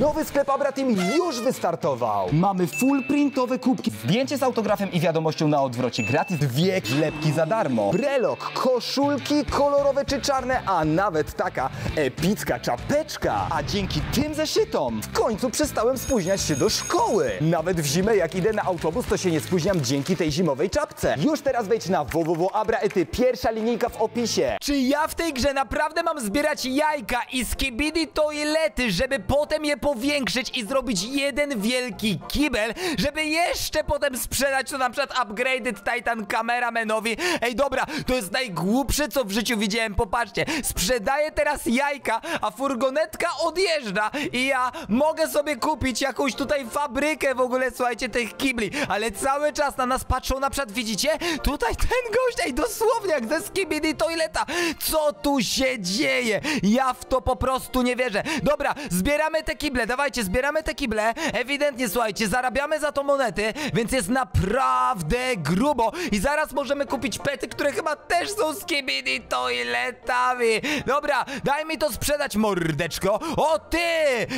Nowy sklep Abra Team już wystartował. Mamy full printowe kubki, zdjęcie z autografem i wiadomością na odwrocie gratis, dwie lepki za darmo. Brelok, koszulki kolorowe czy czarne, a nawet taka epicka czapeczka. A dzięki tym zeszytom w końcu przestałem spóźniać się do szkoły. Nawet w zimę jak idę na autobus, to się nie spóźniam dzięki tej zimowej czapce. Już teraz wejdź na www.abraety, pierwsza linijka w opisie. Czy ja w tej grze naprawdę mam zbierać jajka i skibidi toilety, żeby potem je powiększyć i zrobić jeden wielki kibel, żeby jeszcze potem sprzedać to na przykład upgraded Titan Cameramanowi? Ej, dobra, to jest najgłupsze, co w życiu widziałem. Popatrzcie, sprzedaję teraz jajka, a furgonetka odjeżdża i ja mogę sobie kupić jakąś tutaj fabrykę w ogóle, słuchajcie, tych kibli, ale cały czas na nas patrzą, na przykład widzicie? Tutaj ten gość, ej, dosłownie jak ze skibidi toileta. Co tu się dzieje? Ja w to po prostu nie wierzę. Dobra, zbieramy te kible, dawajcie, zbieramy te kible. Ewidentnie, słuchajcie, zarabiamy za to monety, więc jest naprawdę grubo. I zaraz możemy kupić pety, które chyba też są skibidi toiletami. Dobra, daj mi to sprzedać, mordeczko. O ty!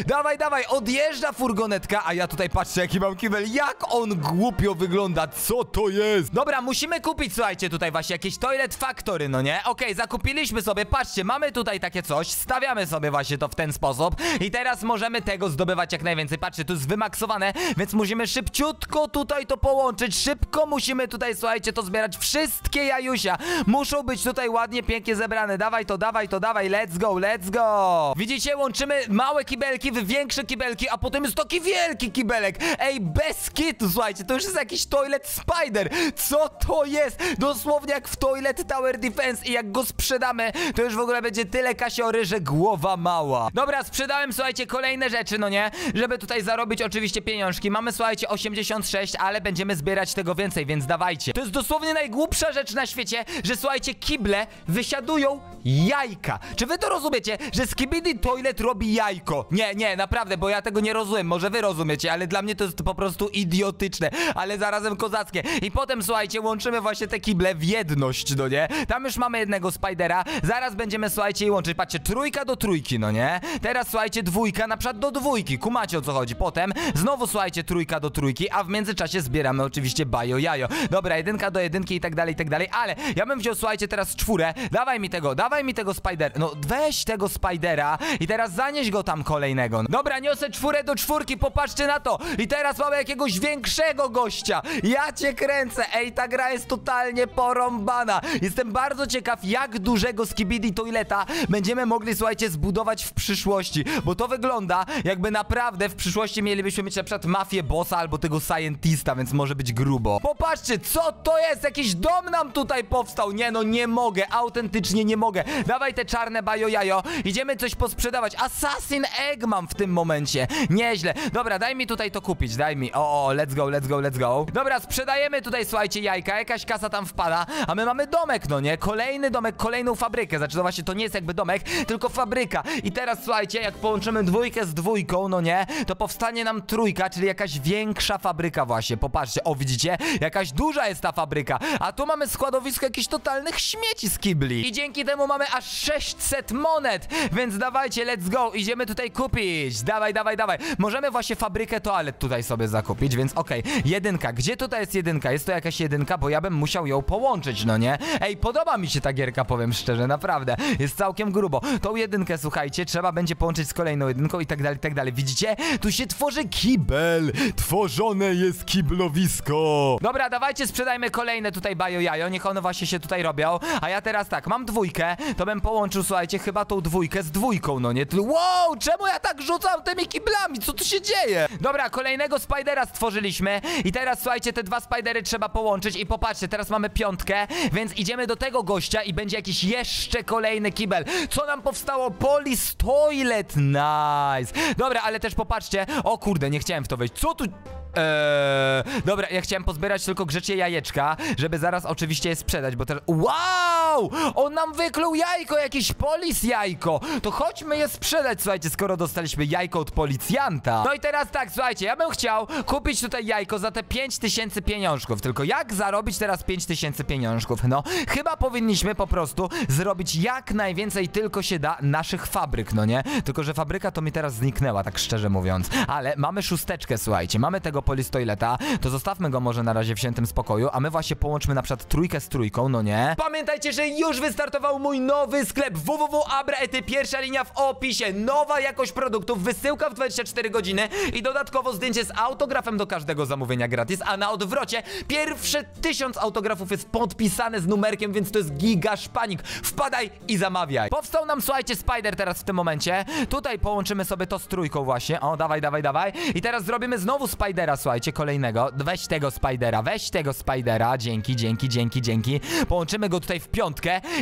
Dawaj, dawaj, odjeżdża furgonetka, a ja tutaj patrzę, jaki mam kibel. Jak on głupio wygląda, co to jest? Dobra, musimy kupić, słuchajcie, tutaj właśnie jakieś toilet factory, no nie? Okej, zakupiliśmy sobie, patrzcie, mamy tutaj takie coś, stawiamy sobie właśnie to w ten sposób i teraz możemy tego zdobywać jak najwięcej. Patrzcie, tu jest wymaksowane, więc musimy szybciutko tutaj to połączyć, szybko musimy tutaj, słuchajcie, to zbierać. Wszystkie jajusia muszą być tutaj ładnie, pięknie zebrane. Dawaj to, dawaj to, dawaj, let's go, let's go. Widzicie, łączymy małe kibelki w większe kibelki, a potem jest taki wielki kibelek. Ej, bez kitu, słuchajcie, to już jest jakiś toilet spider. Co to jest? Dosłownie jak w toilet tower defense i jak go sprzedamy, to już w ogóle będzie tyle kasiory, że głowa mała. Dobra, sprzedałem, słuchajcie, kolejne rzeczy, no nie? Żeby tutaj zarobić oczywiście pieniążki. Mamy, słuchajcie, 86, ale będziemy zbierać tego więcej, więc dawajcie. To jest dosłownie najgłupsza rzecz na świecie, że słuchajcie, kible wysiadują jajka. Czy wy to rozumiecie, że Skibidi Toilet robi jajko? Nie, nie, naprawdę, bo ja tego nie rozumiem. Może wy rozumiecie, ale dla mnie to jest po prostu idiotyczne, ale zarazem kozackie. I potem, słuchajcie, łączymy właśnie te kible w jedność, no nie? Tam już mamy jednego Spidera, zaraz będziemy, słuchajcie, je łączyć. Patrzcie, trójka do trójki, no nie? Teraz, słuchajcie, dwójka na przykład do dwójki. Kumacie o co chodzi. Potem znowu, słuchajcie, trójka do trójki, a w międzyczasie zbieramy oczywiście bajo jajo. Dobra, jedynka do jedynki i tak dalej, i tak dalej, ale ja bym wziął, słuchajcie, teraz czwórę. Dawaj mi tego, dawaj mi tego Spider. No, weź tego Spidera i teraz zanieś go tam kolejnego. Dobra, niosę czwórę do czwórki, popatrzcie na to. I teraz mamy jakiegoś większego gościa. Ja cię kręcę. Ej, ta gra jest totalnie porąbana. Jestem bardzo ciekaw, jak dużego skibidi toileta będziemy mogli, słuchajcie, zbudować w przyszłości. Bo to wygląda, jakby naprawdę w przyszłości mielibyśmy mieć na przykład mafię bossa albo tego scientista, więc może być grubo. Popatrzcie, co to jest? Jakiś dom nam tutaj powstał. Nie no, nie mogę, autentycznie nie mogę. Dawaj te czarne bajo jajo. Idziemy coś posprzedawać. Assassin Egg mam w tym momencie. Nieźle. Dobra, daj mi tutaj to kupić, daj mi. O, o, let's go, let's go, let's go. Dobra, sprzedajemy tutaj, słuchajcie, jajka. Jakaś kasa tam wpada, a my mamy domek, no nie? Kolejny domek, kolejną fabrykę. Znaczy, to właśnie to nie jest jakby domek, tylko fabryka. I teraz, słuchajcie, jak połączymy dwójkę z dwójką, no nie? To powstanie nam trójka, czyli jakaś większa fabryka właśnie. Popatrzcie, o, widzicie? Jakaś duża jest ta fabryka. A tu mamy składowisko jakichś totalnych śmieci z kibli. I dzięki temu mamy aż 600 monet. Więc dawajcie, let's go. Idziemy tutaj kupić. Dawaj, dawaj, dawaj. Możemy właśnie fabrykę toalet tutaj sobie zakupić, więc okej. Jedynka. Gdzie tutaj jest jedynka? Jest to jakaś jedynka, bo ja bym musiał ją połączyć, no nie? Ej, podoba mi się ta gierka, powiem szczerze, naprawdę. Jest całkiem grubo. Tą jedynkę, słuchajcie, trzeba będzie połączyć z kolejną jedynką i tak dalej, i tak dalej. Widzicie? Tu się tworzy kibel. Tworzone jest kiblowisko. Dobra, dawajcie, sprzedajmy kolejne tutaj bajo jajo. Niech one właśnie się tutaj robią. A ja teraz tak, mam dwójkę, to bym połączył, słuchajcie, chyba tą dwójkę z dwójką, no nie? Wow, czemu ja tak rzucam tymi kiblami? Co tu się dzieje? Dobra, kolejnego Spidera stworzyliśmy i teraz, słuchajcie, te dwa Spidery trzeba połączyć i popatrzcie, teraz mamy piątkę, więc idziemy do tego gościa i będzie jakiś jeszcze kolejny kibel. Co nam powstało? Polis Toilet, nice. Dobra, ale też popatrzcie, o kurde, nie chciałem w to wejść. Co tu... Eee, dobra, ja chciałem pozbierać tylko grzecznie jajeczka, żeby zaraz oczywiście je sprzedać, bo teraz... Wow! On nam wykluł jajko, jakiś polis jajko. To chodźmy je sprzedać, słuchajcie, skoro dostaliśmy jajko od policjanta. No i teraz tak, słuchajcie, ja bym chciał kupić tutaj jajko za te 5000 pieniążków. Tylko jak zarobić teraz 5000 pieniążków? No, chyba powinniśmy po prostu zrobić jak najwięcej tylko się da naszych fabryk, no nie? Tylko, że fabryka to mi teraz zniknęła, tak szczerze mówiąc. Ale mamy szósteczkę, słuchajcie, mamy tego polis toileta, to zostawmy go może na razie w świętym spokoju, a my właśnie połączmy na przykład trójkę z trójką, no nie? Pamiętajcie, że już wystartował mój nowy sklep www.abraety, pierwsza linia w opisie, nowa jakość produktów, wysyłka w 24 godziny i dodatkowo zdjęcie z autografem do każdego zamówienia gratis, a na odwrocie pierwsze tysiąc autografów jest podpisane z numerkiem, więc to jest giga szpanik. Wpadaj i zamawiaj. Powstał nam, słuchajcie, Spider teraz w tym momencie. Tutaj połączymy sobie to z trójką właśnie. O, dawaj, dawaj, dawaj. I teraz zrobimy znowu Spidera, słuchajcie, kolejnego. Weź tego Spidera, weź tego Spidera. Dzięki, dzięki, dzięki, dzięki. Połączymy go tutaj w piątkę.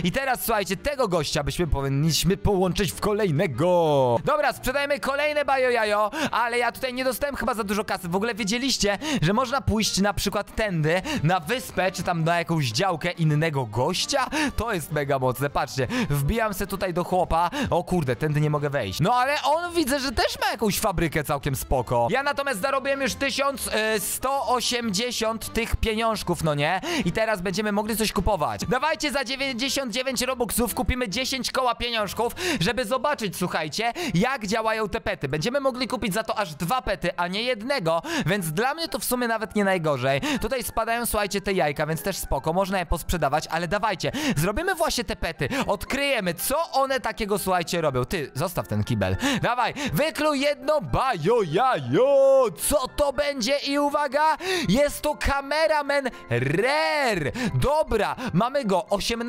I teraz, słuchajcie, tego gościa byśmy powinniśmy połączyć w kolejnego. Dobra, sprzedajemy kolejne bajo jajo, ale ja tutaj nie dostałem chyba za dużo kasy. W ogóle wiedzieliście, że można pójść na przykład tędy, na wyspę, czy tam na jakąś działkę innego gościa? To jest mega mocne, patrzcie. Wbijam se tutaj do chłopa. O kurde, tędy nie mogę wejść. No ale on widzę, że też ma jakąś fabrykę całkiem spoko. Ja natomiast zarobiłem już 1180 tych pieniążków, no nie? I teraz będziemy mogli coś kupować. Dawajcie za 99 robuxów kupimy 10 koła pieniążków, żeby zobaczyć, słuchajcie, jak działają te pety. Będziemy mogli kupić za to aż dwa pety, a nie jednego, więc dla mnie to w sumie nawet nie najgorzej. Tutaj spadają, słuchajcie, te jajka, więc też spoko, można je posprzedawać, ale dawajcie, zrobimy właśnie te pety, odkryjemy, co one takiego, słuchajcie, robią. Ty, zostaw ten kibel. Dawaj, wykluj jedno bajo jajo! Co to będzie? I uwaga, jest to kameraman Rare! Dobra, mamy go, 18%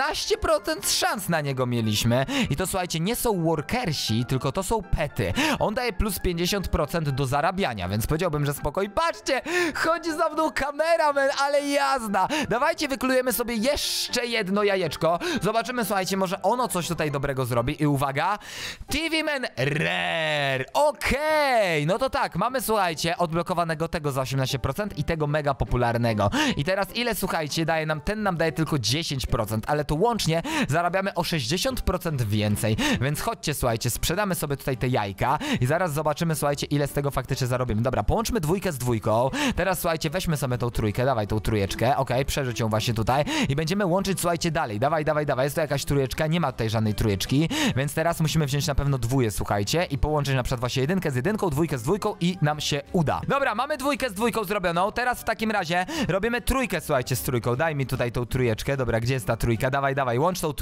szans na niego mieliśmy. I to, słuchajcie, nie są workersi, tylko to są pety. On daje plus 50% do zarabiania, więc powiedziałbym, że spokoj. Patrzcie, chodzi za mną kameraman, ale jazda. Dawajcie, wyklujemy sobie jeszcze jedno jajeczko. Zobaczymy, słuchajcie, może ono coś tutaj dobrego zrobi. I uwaga, TV Man Rare. Okej, no to tak, mamy, słuchajcie, odblokowanego tego za 18% i tego mega popularnego. I teraz ile, słuchajcie, daje nam, ten nam daje tylko 10%, ale łącznie zarabiamy o 60% więcej. Więc chodźcie, słuchajcie, sprzedamy sobie tutaj te jajka i zaraz zobaczymy, słuchajcie, ile z tego faktycznie zarobimy. Dobra, połączmy dwójkę z dwójką. Teraz, słuchajcie, weźmy sobie tą trójkę, dawaj tą trójeczkę, okej, przerzuć ją właśnie tutaj i będziemy łączyć, słuchajcie, dalej. Dawaj, dawaj, dawaj, jest to jakaś trójeczka, nie ma tutaj żadnej trójeczki, więc teraz musimy wziąć na pewno dwóje, słuchajcie, i połączyć na przykład właśnie jedynkę z jedynką, dwójkę z dwójką i nam się uda. Dobra, mamy dwójkę z dwójką zrobioną, teraz w takim razie robimy trójkę, słuchajcie, z trójką. Daj mi tutaj tą trójeczkę, dobra, gdzie jest ta trójka? Dawaj, dawaj, łącz tą.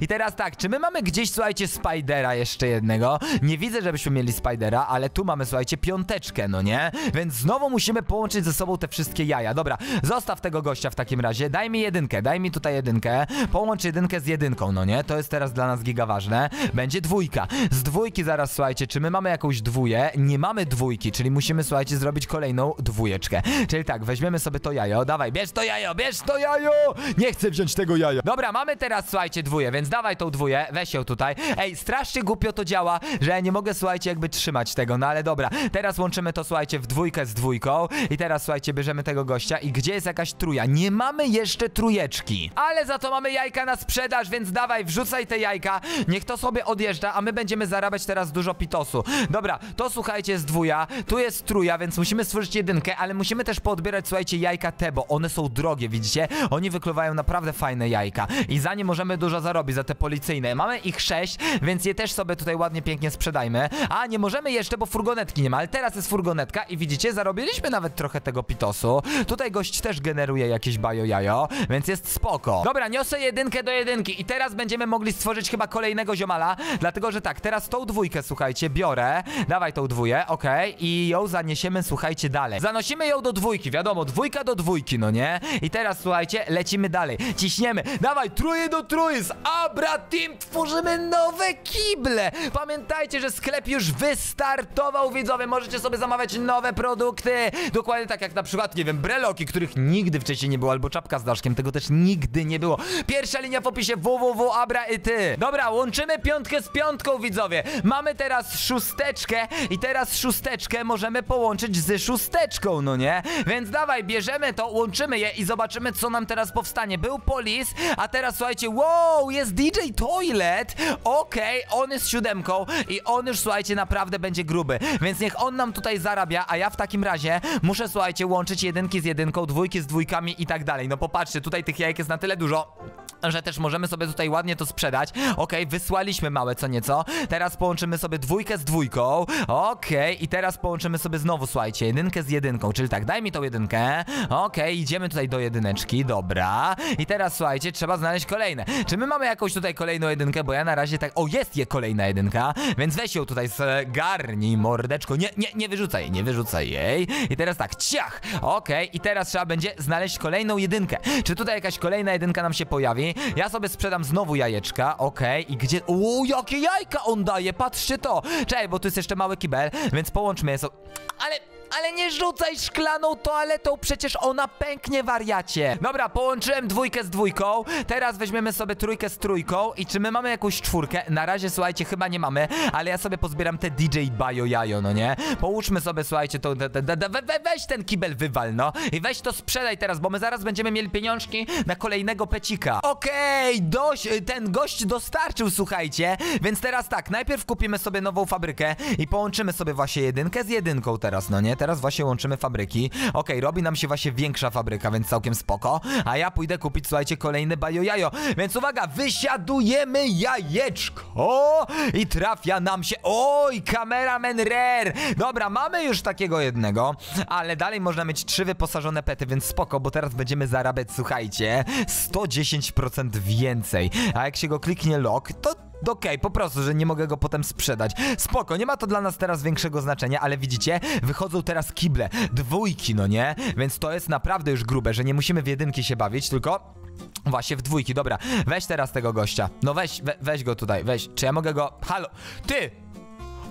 I teraz tak, czy my mamy gdzieś, słuchajcie, Spidera jeszcze jednego? Nie widzę, żebyśmy mieli Spidera, ale tu mamy, słuchajcie, piąteczkę, no nie? Więc znowu musimy połączyć ze sobą te wszystkie jaja. Dobra, zostaw tego gościa w takim razie, daj mi jedynkę, daj mi tutaj jedynkę, połącz jedynkę z jedynką, no nie? To jest teraz dla nas giga ważne. Będzie dwójka. Z dwójki zaraz, słuchajcie, czy my mamy jakąś dwóję? Nie mamy dwójki, czyli musimy, słuchajcie, zrobić kolejną dwójeczkę. Czyli tak, weźmiemy sobie to jajo, dawaj, bierz to jajo, bierz to jajo! Nie chcę wziąć tego jaja. Dobra, mamy teraz, słuchajcie, dwóję, więc dawaj tą dwóję, weź ją tutaj. Ej, strasznie głupio to działa, że ja nie mogę, słuchajcie, jakby trzymać tego, no ale dobra. Teraz łączymy to, słuchajcie, w dwójkę z dwójką i teraz, słuchajcie, bierzemy tego gościa i gdzie jest jakaś truja? Nie mamy jeszcze trujeczki, ale za to mamy jajka na sprzedaż, więc dawaj, wrzucaj te jajka, niech to sobie odjeżdża, a my będziemy zarabiać teraz dużo pitosu. Dobra, to słuchajcie, jest dwója, tu jest truja, więc musimy stworzyć jedynkę, ale musimy też podbierać, słuchajcie, jajka te, bo one są drogie, widzicie? Oni wykluwają naprawdę fajne jajka i za nie możemy dużo zarobić, za te policyjne. Mamy ich sześć, więc je też sobie tutaj ładnie, pięknie sprzedajmy. A, nie możemy jeszcze, bo furgonetki nie ma, ale teraz jest furgonetka i widzicie, zarobiliśmy nawet trochę tego pitosu. Tutaj gość też generuje jakieś bajo jajo, więc jest spoko. Dobra, niosę jedynkę do jedynki i teraz będziemy mogli stworzyć chyba kolejnego ziomala, dlatego, że tak, teraz tą dwójkę, słuchajcie, biorę, dawaj tą dwóję, okej, i ją zaniesiemy, słuchajcie, dalej. Zanosimy ją do dwójki, wiadomo, dwójka do dwójki, no nie? I teraz, słuchajcie, lecimy dalej, ciśniemy, dawaj, trójkę do trójki, z Abra Team tworzymy nowe kible. Pamiętajcie, że sklep już wystartował, widzowie, możecie sobie zamawiać nowe produkty, dokładnie tak jak na przykład, nie wiem, breloki, których nigdy wcześniej nie było, albo czapka z daszkiem, tego też nigdy nie było. Pierwsza linia w opisie www, Abra i ty. Dobra, łączymy piątkę z piątką, widzowie. Mamy teraz szósteczkę i teraz szósteczkę możemy połączyć z szósteczką, no nie? Więc dawaj, bierzemy to, łączymy je i zobaczymy, co nam teraz powstanie. Był polis, a teraz słuchajcie, wow, jest DJ Toilet. Okej, on jest siódemką i on już, słuchajcie, naprawdę będzie gruby. Więc niech on nam tutaj zarabia, a ja w takim razie muszę, słuchajcie, łączyć jedynki z jedynką, dwójki z dwójkami i tak dalej. No popatrzcie, tutaj tych jajek jest na tyle dużo że też możemy sobie tutaj ładnie to sprzedać. Okej, wysłaliśmy małe co nieco. Teraz połączymy sobie dwójkę z dwójką. Okej, i teraz połączymy sobie znowu, słuchajcie, jedynkę z jedynką, czyli tak, daj mi tą jedynkę. Okej, idziemy tutaj do jedyneczki, dobra. I teraz, słuchajcie, trzeba znaleźć kolejne. Czy my mamy jakąś tutaj kolejną jedynkę, bo ja na razie tak... O, jest je kolejna jedynka, więc weź ją tutaj zgarnij, mordeczko. Nie, nie, nie wyrzucaj nie wyrzucaj jej. I teraz tak, ciach! Okej, i teraz trzeba będzie znaleźć kolejną jedynkę. Czy tutaj jakaś kolejna jedynka nam się pojawi? Ja sobie sprzedam znowu jajeczka, okej, i gdzie... O, jakie jajka on daje, patrzcie to! Czekaj, bo tu jest jeszcze mały kibel, więc połączmy je so... Ale... Ale nie rzucaj szklaną toaletą, przecież ona pęknie, wariacie. Dobra, połączyłem dwójkę z dwójką. Teraz weźmiemy sobie trójkę z trójką. I czy my mamy jakąś czwórkę? Na razie, słuchajcie, chyba nie mamy, ale ja sobie pozbieram te DJ Bajo Jajo, no nie? Połóżmy sobie, słuchajcie, to, te, te, te, we, we, weź ten kibel wywal, no. I weź to sprzedaj teraz, bo my zaraz będziemy mieli pieniążki na kolejnego pecika. Okej, dość, ten gość dostarczył, słuchajcie. Więc teraz tak, najpierw kupimy sobie nową fabrykę i połączymy sobie właśnie jedynkę z jedynką teraz, no nie? Teraz właśnie łączymy fabryki. Okej, robi nam się właśnie większa fabryka, więc całkiem spoko. A ja pójdę kupić, słuchajcie, kolejne bajo jajo. Więc uwaga, wysiadujemy jajeczko i trafia nam się... Oj, kameraman rare! Dobra, mamy już takiego jednego, ale dalej można mieć trzy wyposażone pety, więc spoko, bo teraz będziemy zarabiać, słuchajcie, 110% więcej. A jak się go kliknie lock, to Okej, po prostu, że nie mogę go potem sprzedać. Spoko, nie ma to dla nas teraz większego znaczenia, ale widzicie, wychodzą teraz kible, dwójki, no nie? Więc to jest naprawdę już grube, że nie musimy w jedynki się bawić, tylko Właśnie w dwójki, dobra. Weź teraz tego gościa. No weź, we, weź go tutaj, weź. Czy ja mogę go... Halo, ty!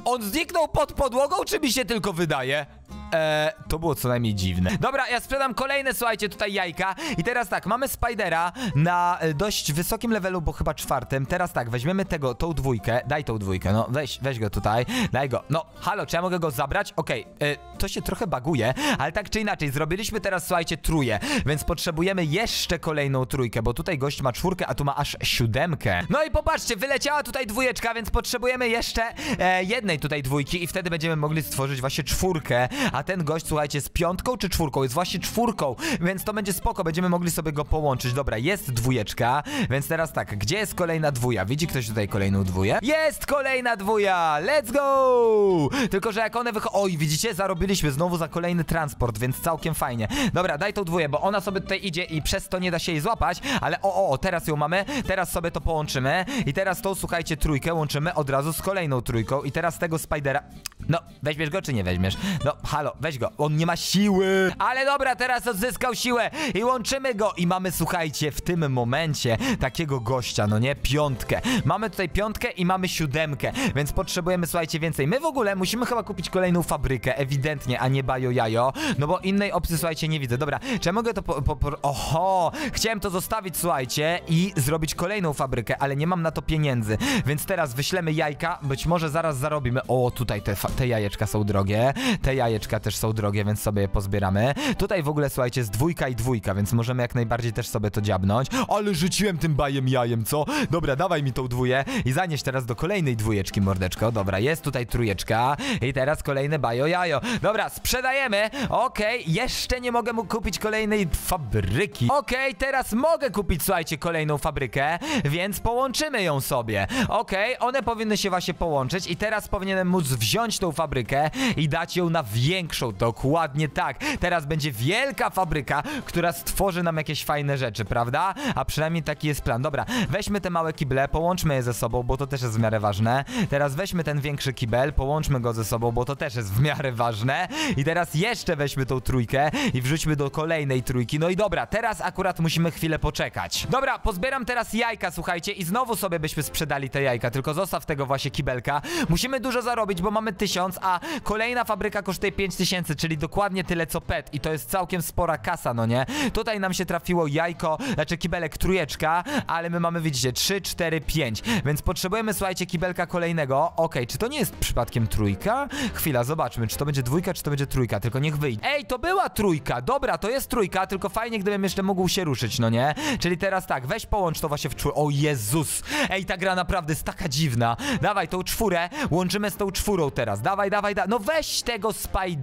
On zniknął pod podłogą, czy mi się tylko wydaje? Eee, to było co najmniej dziwne. Dobra, ja sprzedam kolejne, słuchajcie, tutaj jajka. I teraz tak, mamy Spidera na e, dość wysokim levelu, bo chyba czwartym. Teraz tak, weźmiemy tego, tą dwójkę. Daj tą dwójkę, no weź, weź go tutaj. Daj go. No, halo, czy ja mogę go zabrać? Okej, e, to się trochę baguje, ale tak czy inaczej, zrobiliśmy teraz, słuchajcie, truje, więc potrzebujemy jeszcze kolejną trójkę, bo tutaj gość ma czwórkę, a tu ma aż siódemkę. No i popatrzcie, wyleciała tutaj dwójeczka, więc potrzebujemy jeszcze e, jednej tutaj dwójki i wtedy będziemy mogli stworzyć właśnie czwórkę, a ten gość, słuchajcie, z piątką czy czwórką? Jest właśnie czwórką, więc to będzie spoko, będziemy mogli sobie go połączyć. Dobra, jest dwójeczka, więc teraz tak, gdzie jest kolejna dwuja? Widzi ktoś tutaj kolejną dwuję? Jest kolejna dwuja! Let's go! Tylko, że jak one wychodzą... Oj, widzicie? Zarobiliśmy znowu za kolejny transport, więc całkiem fajnie. Dobra, daj tą dwuję, bo ona sobie tutaj idzie i przez to nie da się jej złapać, ale o, o, teraz ją mamy, teraz sobie to połączymy i teraz tą, słuchajcie, trójkę łączymy od razu z kolejną trójką i teraz tego Spidera... No, weźmiesz go czy nie weźmiesz? No, halo, weź go. On nie ma siły. Ale dobra, teraz odzyskał siłę i łączymy go. I mamy, słuchajcie, w tym momencie takiego gościa, no nie? Piątkę. Mamy tutaj piątkę i mamy siódemkę, więc potrzebujemy, słuchajcie, więcej. My w ogóle musimy chyba kupić kolejną fabrykę, ewidentnie, a nie bajo jajo, no bo innej opcji, słuchajcie, nie widzę. Dobra, czy ja mogę to po, po, po... Oho! Chciałem to zostawić, słuchajcie, i zrobić kolejną fabrykę, ale nie mam na to pieniędzy, więc teraz wyślemy jajka, być może zaraz zarobimy. O, tutaj te, te jajeczka są drogie, te jajeczka też są drogie, więc sobie je pozbieramy. Tutaj w ogóle, słuchajcie, jest dwójka i dwójka, więc możemy jak najbardziej też sobie to dziabnąć. Ale rzuciłem tym bajem jajem, co? Dobra, dawaj mi tą dwóję i zanieś teraz do kolejnej dwójeczki, mordeczko. Dobra, jest tutaj trójeczka i teraz kolejne bajo jajo. Dobra, sprzedajemy. Okej, okay, jeszcze nie mogę mu kupić kolejnej fabryki. Okej, okay, teraz mogę kupić, słuchajcie, kolejną fabrykę, więc połączymy ją sobie. Okej, okay, one powinny się właśnie połączyć i teraz powinienem móc wziąć tą fabrykę i dać ją na większą Dokładnie tak. Teraz będzie wielka fabryka, która stworzy nam jakieś fajne rzeczy, prawda? A przynajmniej taki jest plan. Dobra, weźmy te małe kible, połączmy je ze sobą, bo to też jest w miarę ważne. Teraz weźmy ten większy kibel, połączmy go ze sobą, bo to też jest w miarę ważne. I teraz jeszcze weźmy tą trójkę i wrzućmy do kolejnej trójki. No i dobra, teraz akurat musimy chwilę poczekać. Dobra, pozbieram teraz jajka, słuchajcie, i znowu sobie byśmy sprzedali te jajka, tylko zostaw tego właśnie kibelka. Musimy dużo zarobić, bo mamy tysiąc, a kolejna fabryka kosztuje 5 tysięcy, czyli dokładnie tyle co pet i to jest całkiem spora kasa, no nie? Tutaj nam się trafiło jajko, znaczy kibelek trójeczka, ale my mamy, widzicie, 3, 4, 5, więc potrzebujemy, słuchajcie, kibelka kolejnego. Okej, czy to nie jest przypadkiem trójka? Chwila, zobaczmy, czy to będzie dwójka, czy to będzie trójka, tylko niech wyjdzie. Ej, to była trójka, dobra, to jest trójka, tylko fajnie, gdybym jeszcze mógł się ruszyć, no nie? Czyli teraz tak, weź połącz to właśnie w czwór... O Jezus! Ej, ta gra naprawdę jest taka dziwna. Dawaj tą czwórę, łączymy z tą czwórą teraz. Dawaj, dawaj, dawaj. No weź tego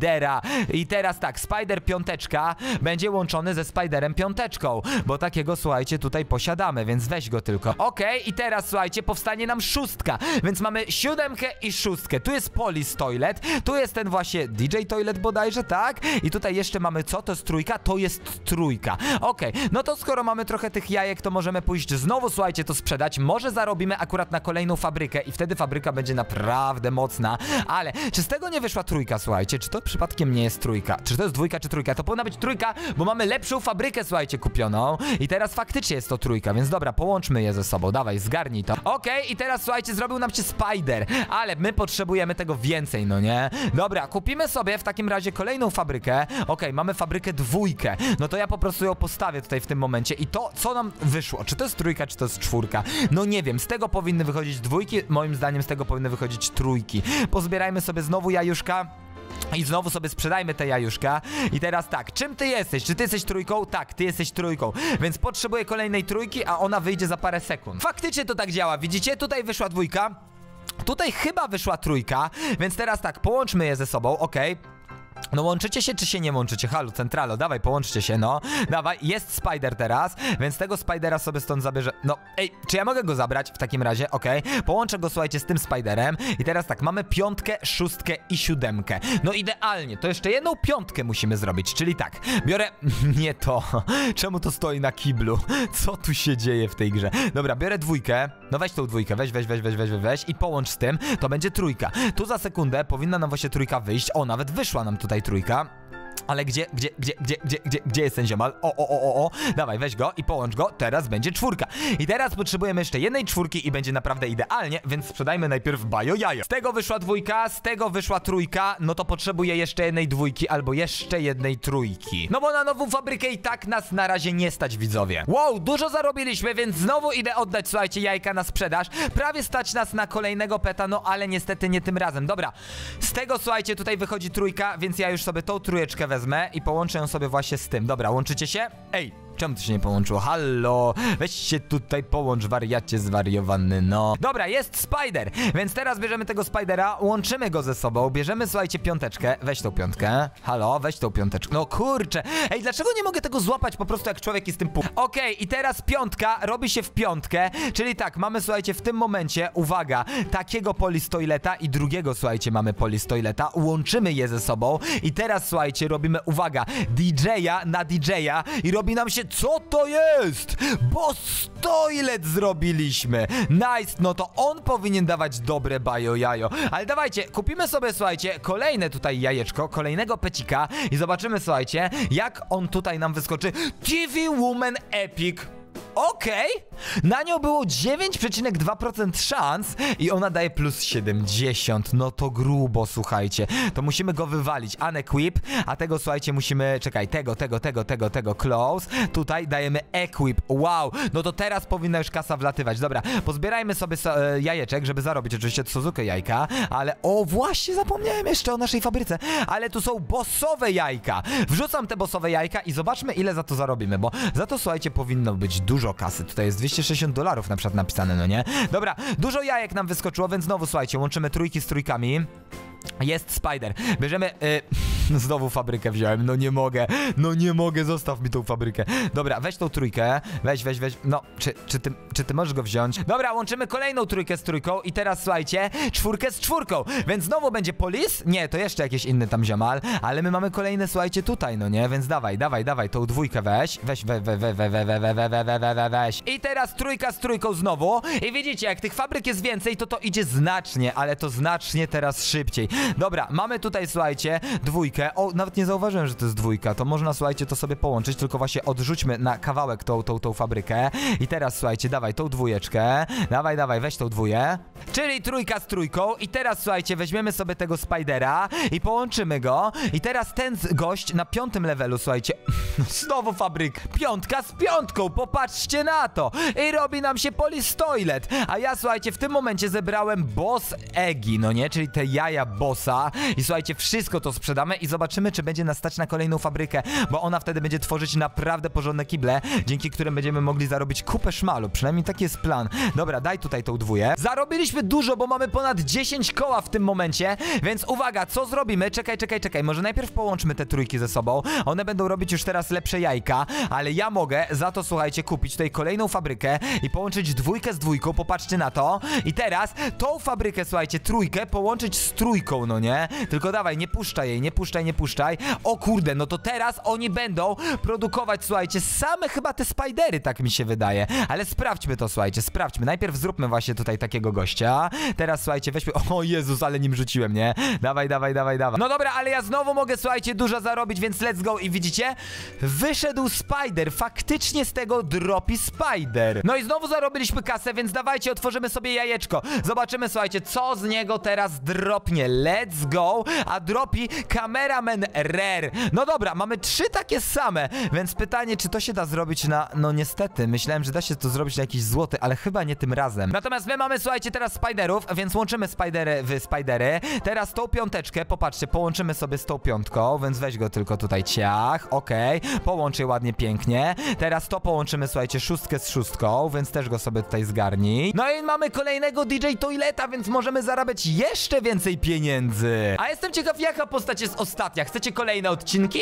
Spidera. I teraz tak, Spider piąteczka będzie łączony ze Spiderem piąteczką, bo takiego, słuchajcie, tutaj posiadamy, więc weź go tylko. Okej, i teraz, słuchajcie, powstanie nam szóstka, więc mamy siódemkę i szóstkę. Tu jest Police Toilet, tu jest ten właśnie DJ Toilet bodajże, tak? I tutaj jeszcze mamy co? To jest trójka? To jest trójka. Okej, no to skoro mamy trochę tych jajek, to możemy pójść znowu, słuchajcie, to sprzedać. Może zarobimy akurat na kolejną fabrykę i wtedy fabryka będzie naprawdę mocna. Ale czy z tego nie wyszła trójka, słuchajcie? Czy to przypadkiem nie jest trójka? Czy to jest dwójka, czy trójka? To powinna być trójka, bo mamy lepszą fabrykę, słuchajcie, kupioną. I teraz faktycznie jest to trójka, więc dobra, połączmy je ze sobą. Dawaj, zgarnij to. Okej, i teraz słuchajcie, zrobił nam się Spider, ale my potrzebujemy tego więcej, no nie? Dobra, kupimy sobie w takim razie kolejną fabrykę. Okej, mamy fabrykę dwójkę. No to ja po prostu ją postawię tutaj w tym momencie i to, co nam wyszło, czy to jest trójka, czy to jest czwórka? No nie wiem, z tego powinny wychodzić dwójki, moim zdaniem z tego powinny wychodzić trójki. Pozbierajmy sobie znowu jajuszka. I znowu sobie sprzedajmy te jajuszka. I teraz tak, czym ty jesteś? Czy ty jesteś trójką? Tak, ty jesteś trójką. Więc potrzebuję kolejnej trójki, a ona wyjdzie za parę sekund. Faktycznie to tak działa, widzicie? Tutaj wyszła dwójka. Tutaj chyba wyszła trójka, więc teraz tak, połączmy je ze sobą, okej. No łączycie się czy się nie łączycie? Halo, centralo, dawaj, połączcie się, no. Dawaj, jest Spider teraz, więc tego Spidera sobie stąd zabierze. No, ej, czy ja mogę go zabrać w takim razie? Okej. Połączę go, słuchajcie, z tym Spiderem. I teraz tak, mamy piątkę, szóstkę i siódemkę. No idealnie, to jeszcze jedną piątkę musimy zrobić, czyli tak, biorę... Nie to. Czemu to stoi na kiblu? Co tu się dzieje w tej grze? Dobra, biorę dwójkę. No weź tą dwójkę, weź, weź, weź, weź, weź, weź i połącz z tym, to będzie trójka. Tu za sekundę powinna nam właśnie trójka wyjść. O, nawet wyszła nam tutaj czwarta i trójka. Ale gdzie, gdzie, gdzie, gdzie, gdzie, gdzie, gdzie jest ten ziomal? O, o, o, o, o, dawaj, weź go i połącz go, teraz będzie czwórka. I teraz potrzebujemy jeszcze jednej czwórki i będzie naprawdę idealnie, więc sprzedajmy najpierw bajo jajo. Z tego wyszła dwójka, z tego wyszła trójka, no to potrzebuję jeszcze jednej dwójki albo jeszcze jednej trójki. No bo na nową fabrykę i tak nas na razie nie stać, widzowie. Wow, dużo zarobiliśmy, więc znowu idę oddać, słuchajcie, jajka na sprzedaż. Prawie stać nas na kolejnego peta, no ale niestety nie tym razem. Dobra, z tego, słuchajcie, tutaj wychodzi trójka, więc ja już sobie tą trójeczkę wezmę i połączę ją sobie właśnie z tym. Dobra, łączycie się? Ej, Czemu to się nie połączyło? Hallo! Weź się tutaj połącz, wariacie zwariowany, no. Dobra, jest Spider, więc teraz bierzemy tego Spidera, łączymy go ze sobą, bierzemy, słuchajcie, piąteczkę. Weź tą piątkę. Halo, weź tą piąteczkę. No kurczę! Ej, dlaczego nie mogę tego złapać po prostu jak człowiek jest tym pół? Okej, i teraz piątka robi się w piątkę, czyli tak, mamy, słuchajcie, w tym momencie, uwaga, takiego polistoileta i drugiego, słuchajcie, mamy polistoileta, łączymy je ze sobą i teraz, słuchajcie, robimy, uwaga, DJ-a na DJ-a i robi nam się co to jest? Boss Toilet zrobiliśmy! Nice, no to on powinien dawać dobre bajo jajo. Ale dawajcie, kupimy sobie, słuchajcie, kolejne tutaj jajeczko, kolejnego pecika i zobaczymy, słuchajcie, jak on tutaj nam wyskoczy. TV Woman Epic. Okej, na nią było 9,2% szans i ona daje plus 70. No to grubo, słuchajcie. To musimy go wywalić. Unequip, a tego, słuchajcie, musimy... Czekaj, tego, tego, tego, tego, tego, close. Tutaj dajemy equip. Wow, no to teraz powinna już kasa wlatywać. Dobra, pozbierajmy sobie so, e, jajeczek, żeby zarobić oczywiście Suzuki jajka, ale... O, właśnie, zapomniałem jeszcze o naszej fabryce. Ale tu są bossowe jajka. Wrzucam te bossowe jajka i zobaczmy, ile za to zarobimy, bo za to, słuchajcie, powinno być dużo kasy. Tutaj jest 260 dolarów na przykład napisane, no nie? Dobra, dużo jajek nam wyskoczyło, więc znowu, słuchajcie, łączymy trójki z trójkami. Jest Spider. Bierzemy. Y, znowu fabrykę wziąłem. No nie mogę. No nie mogę. Zostaw mi tą fabrykę. Dobra, weź tą trójkę. Weź, weź, weź. No, czy, czy, ty, czy ty możesz go wziąć? Dobra, łączymy kolejną trójkę z trójką. I teraz słuchajcie, czwórkę z czwórką. Więc znowu będzie polis? Nie, to jeszcze jakiś inny tam ziomal. Ale my mamy kolejne, słuchajcie, tutaj, no nie? Więc dawaj, dawaj, dawaj. Tą dwójkę weź. Weź, we, we, we, we, we, we, we, we, we, we, we, we, weź. I teraz trójka z trójką znowu. I widzicie, jak tych fabryk jest więcej, to to idzie znacznie, ale to znacznie teraz szybciej. Dobra, mamy tutaj, słuchajcie, dwójkę. Dwójkę. O, nawet nie zauważyłem, że to jest dwójka. To można, słuchajcie, to sobie połączyć, tylko właśnie odrzućmy na kawałek tą, tą, tą fabrykę. I teraz, słuchajcie, dawaj tą dwójeczkę. Dawaj, dawaj, weź tą dwóję. Czyli trójka z trójką. I teraz, słuchajcie, weźmiemy sobie tego Spidera i połączymy go. I teraz ten gość na piątym levelu, słuchajcie. Znowu fabryk. Piątka z piątką, popatrzcie na to. I robi nam się Police Toilet. A ja, słuchajcie, w tym momencie zebrałem boss Egi, no nie? Czyli te jaja bossa. I słuchajcie, wszystko to sprzedamy i zobaczymy, czy będzie nas stać na kolejną fabrykę, bo ona wtedy będzie tworzyć naprawdę porządne kible, dzięki którym będziemy mogli zarobić kupę szmalu. Przynajmniej taki jest plan. Dobra, daj tutaj tą dwóję. Zarobiliśmy dużo, bo mamy ponad 10 koła w tym momencie, więc uwaga, co zrobimy? Czekaj, czekaj, czekaj. Może najpierw połączmy te trójki ze sobą. One będą robić już teraz lepsze jajka, ale ja mogę za to, słuchajcie, kupić tutaj kolejną fabrykę i połączyć dwójkę z dwójką. Popatrzcie na to. I teraz tą fabrykę, słuchajcie, trójkę połączyć z trójką, no nie? Tylko dawaj, nie puszczaj jej, nie puszczaj, nie puszczaj. O kurde, no to teraz oni będą produkować, słuchajcie, same chyba te spidery, tak mi się wydaje. Ale sprawdźmy to, słuchajcie, sprawdźmy. Najpierw zróbmy właśnie tutaj takiego gościa. Teraz, słuchajcie, weźmy... O Jezus, ale nim rzuciłem, nie? Dawaj, dawaj, dawaj, dawaj. No dobra, ale ja znowu mogę, słuchajcie, dużo zarobić, więc let's go. I widzicie? Wyszedł spider. Faktycznie z tego dropi spider. No i znowu zarobiliśmy kasę, więc dawajcie, otworzymy sobie jajeczko. Zobaczymy, słuchajcie, co z niego teraz dropnie. Let's go. A dropi cameraman rare. No dobra, mamy trzy takie same, więc pytanie, czy to się da zrobić na... No niestety, myślałem, że da się to zrobić na jakiś złoty, ale chyba nie tym razem. Natomiast my mamy, słuchajcie, teraz spiderów, więc łączymy spidery w spidery. Teraz tą piąteczkę, popatrzcie, połączymy sobie z tą piątką, więc weź go tylko tutaj ciach, okej. Połącz je ładnie, pięknie. Teraz to połączymy, słuchajcie, szóstkę z szóstką, więc też go sobie tutaj zgarnij. No i mamy kolejnego DJ Toileta, więc możemy zarabiać jeszcze więcej pieniędzy. A jestem ciekaw, jaka postać jest ostatnia. Chcecie kolejne odcinki?